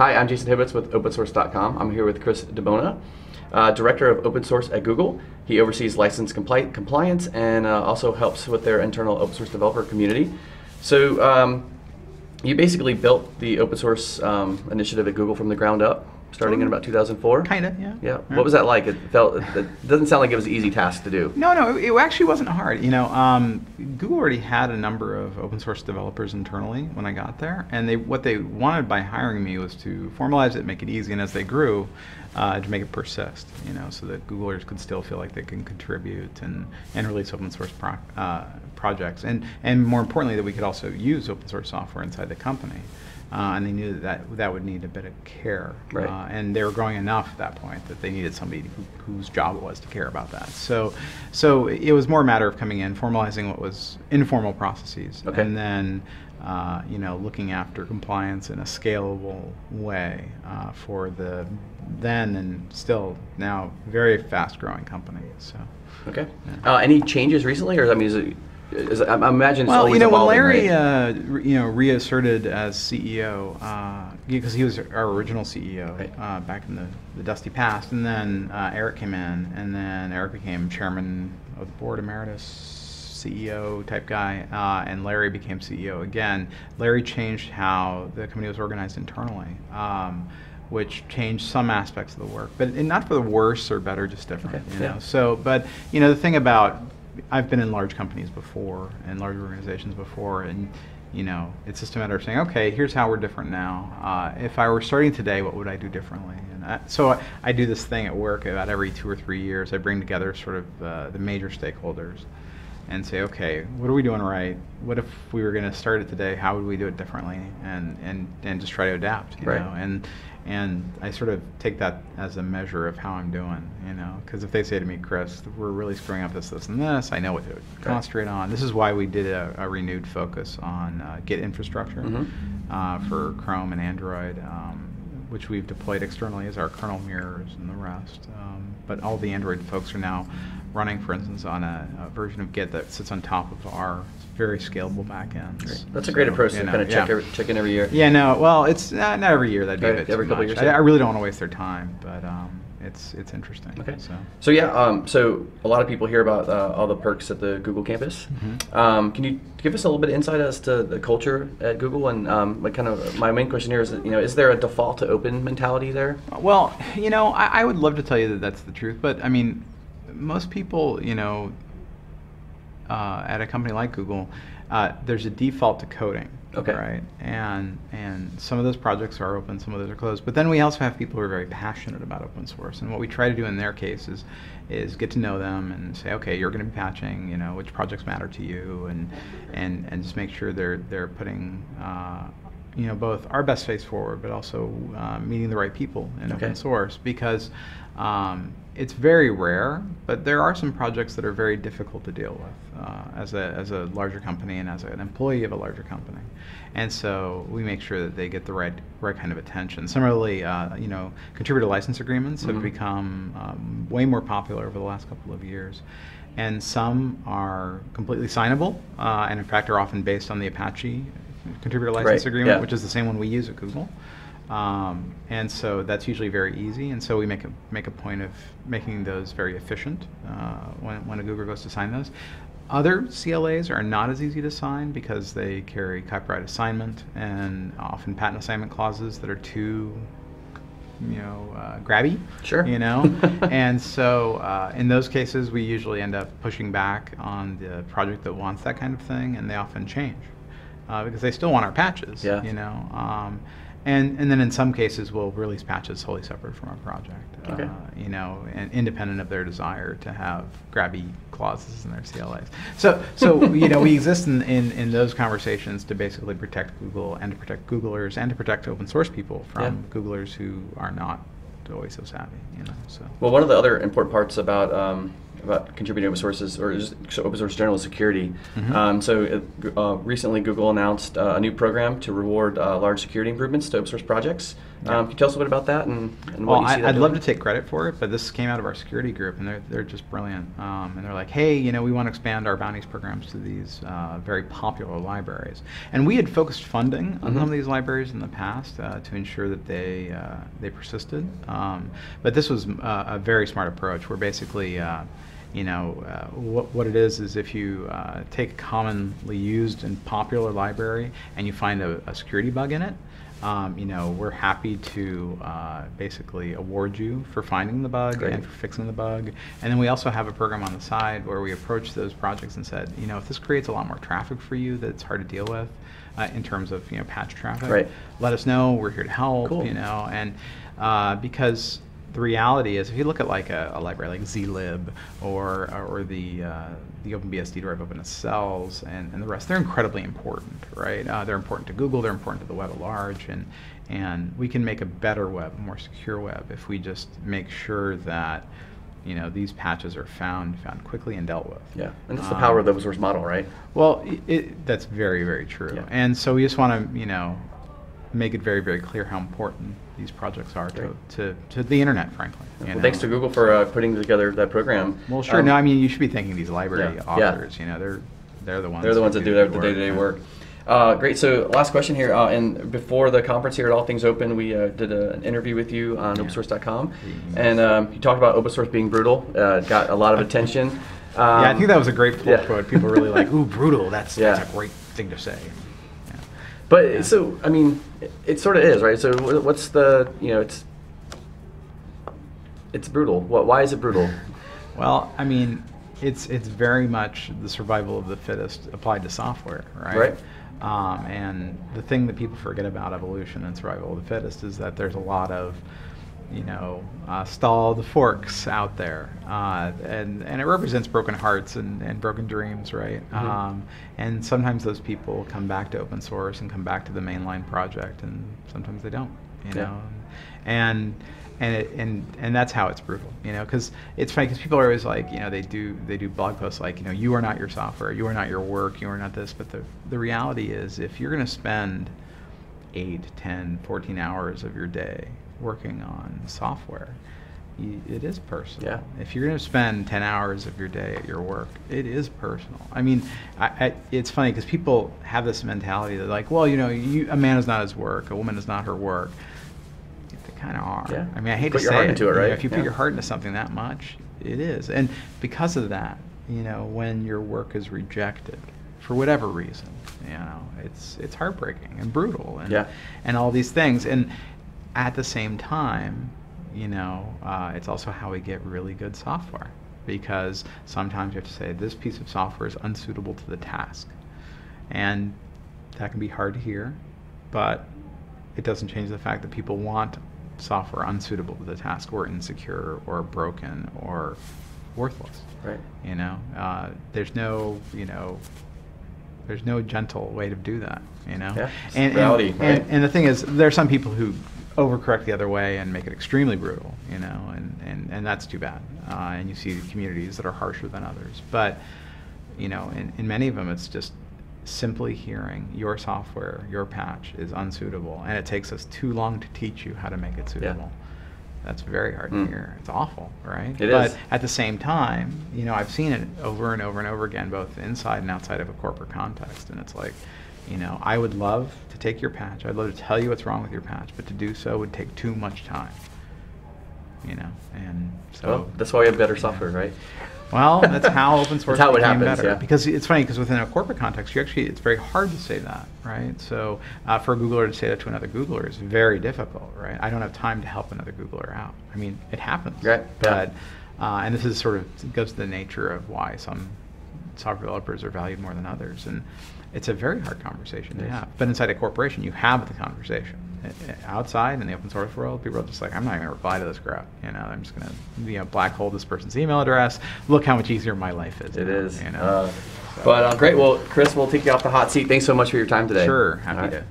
Hi, I'm Jason Hibbets with OpenSource.com. I'm here with Chris DiBona, uh, Director of Open Source at Google. He oversees license compli- compliance and uh, also helps with their internal open source developer community. So um, you basically built the open source um, initiative at Google from the ground up, starting in about 2004. Kind of, yeah. Yeah. What was that like? It felt. It doesn't sound like it was an easy task to do. No, no, it, it actually wasn't hard. You know, um, Google already had a number of open source developers internally when I got there, and they what they wanted by hiring me was to formalize it, make it easy, and as they grew, uh, to make it persist. You know, so that Googlers could still feel like they can contribute and and release open source pro- uh, projects, and and more importantly, that we could also use open source software inside the company. Uh, and they knew that, that that would need a bit of care. Right. Uh, and they were growing enough at that point that they needed somebody who, whose job it was to care about that. So, so it was more a matter of coming in, formalizing what was informal processes, Okay. and then uh, you know looking after compliance in a scalable way uh, for the then and still now very fast-growing company. So. Okay. Uh, any changes recently, or I mean, is it? Is it I imagine it's Well, you know, when Larry, right? uh, you know, reasserted as CEO, because he was our original CEO Right. uh, back in the, the dusty past, and then uh, Eric came in, and then Eric became chairman of the board emeritus, CEO type guy, uh, and Larry became CEO again. Larry changed how the company was organized internally. Um, which changed some aspects of the work, but not for the worse or better, just different. Okay, You know, yeah. so, but you know, the thing about I've been in large companies before and large organizations before, and you know, it's just a matter of saying, okay, here's how we're different now. Uh, if I were starting today, what would I do differently? And I, so I, I do this thing at work about every two or three years. I bring together sort of uh, the major stakeholders and say, okay, what are we doing right? What if we were going to start it today? How would we do it differently? And and and just try to adapt, you Right. know. And and I sort of take that as a measure of how I'm doing, you know. Because if they say to me, Chris, we're really screwing up this, this, and this, I know what to concentrate on. This is why we did a, a renewed focus on uh, Git infrastructure Mhm. uh, for Chrome and Android, um, which we've deployed externally as our kernel mirrors and the rest. Um, but all the Android folks are now running, for instance, on a, a version of Git that sits on top of our very scalable backends. Great. That's a great So, approach you to know, kind of check, yeah. every, check in every year. Yeah, no, well, it's uh, not every year. That'd be a Every- bit every couple much. years, I. I really don't want to waste their time, but um, it's it's interesting. Okay. So. So yeah, um, so a lot of people hear about uh, all the perks at the Google campus. Mhm. Um, can you give us a little bit of insight as to the culture at Google and um, what kind of my main question here is you know is there a default to open mentality there? Well, you know, I, I would love to tell you that that's the truth, but I mean, most people, you know, uh, at a company like Google, uh, there's a default to coding. Okay. Right. And and some of those projects are open, some of those are closed. But then we also have people who are very passionate about open source. And what we try to do in their case is, is get to know them and say, okay, you're going to be patching. You know, which projects matter to you, and and and just make sure they're they're putting. Uh, you know, both our best face forward, but also uh, meeting the right people in Okay. open source because um, it's very rare, but there are some projects that are very difficult to deal with uh, as, a, as a larger company and as an employee of a larger company. And so we make sure that they get the right, right kind of attention. Similarly, uh, you know, contributor license agreements Mhm. have become um, way more popular over the last couple of years. And some are completely signable, uh, and in fact are often based on the Apache contributor license Right, agreement, yeah. which is the same one we use at Google. Um, and so that's usually very easy. And so we make a, make a point of making those very efficient uh, when, when a Google goes to sign those. Other CLAs are not as easy to sign because they carry copyright assignment and often patent assignment clauses that are too, you know, uh, grabby. Sure. You know, and so uh, in those cases, we usually end up pushing back on the project that wants that kind of thing, and they often change uh, because they still want our patches. Yeah. You know, um, and and then in some cases we'll release patches wholly separate from our project. Okay. Uh, you know, and independent of their desire to have grabby clauses in their CLAs. So so you know we exist in, in in those conversations to basically protect Google and to protect Googlers and to protect open source people from Yeah. Googlers who are not always so savvy. You know, so. Well, one of the other important parts about um, about contributing open sources or just open source general security. Mhm. Um, so uh, uh, recently, Google announced uh, a new program to reward uh, large security improvements to open source projects. Um, can you tell us a bit about that and, and Well, you see I, I'd love to take credit for it, but this came out of our security group, and they're they're just brilliant. Um, and they're like, hey, you know, we want to expand our bounties programs to these uh, very popular libraries. And we had focused funding on some Mhm. of these libraries in the past uh, to ensure that they uh, they persisted. Um, but this was uh, a very smart approach, We're basically. Uh, you know, uh, what, what it is is if you uh, take a commonly used and popular library and you find a, a security bug in it, um, you know, we're happy to uh, basically award you for finding the bug Great. and for fixing the bug. And then we also have a program on the side where we approach those projects and said, you know, if this creates a lot more traffic for you that's hard to deal with uh, in terms of, you know, patch traffic, Right. let us know. We're here to help, Cool. you know, and uh, because the reality is, if you look at like a, a library like zlib or or the uh, the OpenBSD drive OpenSSLs cells and, and the rest, they're incredibly important, right? Uh, they're important to Google, they're important to the web at large, and and we can make a better web, a more secure web, if we just make sure that you know these patches are found found quickly and dealt with. Yeah, and that's the Um, power of the open source model, right? well, i it, that's very, very true. Yeah. And so we just want to, you know, make it very, very clear how important these projects are to, to, to the internet, frankly. Well, know. thanks to Google for uh, putting together that program. Well, sure. Um, no, I mean, you should be thanking these library Yeah, yeah. authors. You know, they're they're the ones. They're the ones that do the day-to-day yeah. work. Uh, great. So, last question here. Uh, and before the conference here at All Things Open, we uh, did a, an interview with you on Yeah. opensource.com, and um, you talked about open source being brutal. Uh, got a lot of attention. Um, yeah, I think that was a great yeah. quote. People really like, ooh, brutal. That's Yeah. that's a great thing to say. But Yeah. so, I mean, it, it sort of is, right? So, what's the, you know, it's it's brutal. What? Why is it brutal? Well, I mean, it's it's very much the survival of the fittest applied to software, right? Right. Um, and the thing that people forget about evolution and survival of the fittest is that there's a lot of, you know, uh, stalled forks out there, uh, and and it represents broken hearts and, and broken dreams, right? Mhm. Um, and sometimes those people come back to open source and come back to the mainline project, and sometimes they don't, you Yeah. know, and and it, and and that's how it's brutal, you know, because it's funny because people are always like, you know, they do they do blog posts like, you know, you are not your software, you are not your work, you are not this, but the the reality is, if you're going to spend 8, 10, 14 hours of your day working on software, you, it is personal. Yeah. If you're going to spend 10 hours of your day at your work, it is personal. I mean, I, I, it's funny because people have this mentality that like, well, you know, you, a man is not his work, a woman is not her work. They kind of are. Yeah. I mean, I hate Put to your say heart it. into it, you know, right? if you put your heart into something that much, it is. And because of that, you know, when your work is rejected for whatever reason, you know, it's it's heartbreaking and brutal and Yeah. and all these things. And at the same time, you know, uh, it's also how we get really good software because sometimes you have to say this piece of software is unsuitable to the task, and that can be hard to hear, but it doesn't change the fact that people want software unsuitable to the task or insecure or broken or worthless. Right. You know, uh, there's no, you know, there's no gentle way to do that. You know, Yeah, and, reality, and, right? and, and the thing is, there are some people who overcorrect the other way and make it extremely brutal. You know, and and, and that's too bad. Uh, and you see communities that are harsher than others, but you know, in, in many of them, it's just simply hearing your software, your patch is unsuitable, and it takes us too long to teach you how to make it suitable. That's very hard Mm. to hear. It's awful, right? It but is. at the same time, you know, I've seen it over and over and over again, both inside and outside of a corporate context, and it's like, you know, I would love to take your patch. I'd love to tell you what's wrong with your patch, but to do so would take too much time. You know, and so well, that's why we have better software, right? Well, that's how open source how it became happens, better. yeah. Because it's funny because within a corporate context, you actually it's very hard to say that, right? So uh, for a Googler to say that to another Googler is very difficult, right? I don't have time to help another Googler out. I mean, it happens, Right, yeah. But uh, and this is sort of goes to the nature of why some software developers are valued more than others, and it's a very hard conversation to have. But inside a corporation, you have the conversation. Outside in the open source world, people are just like, I'm not even gonna reply to this crap. You know, I'm just gonna you know black hole this person's email address. Look how much easier my life is. It now, is. You know. Uh, So- but uh, great. Well, Chris, we'll take you off the hot seat. Thanks so much for your time today. Sure, happy right. to.